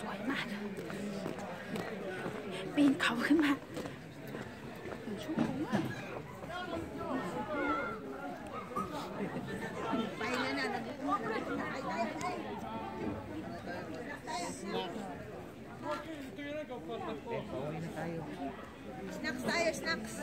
สวยมากปีนเขาขึ้นมาชั่วโมง snacks ได้ snacks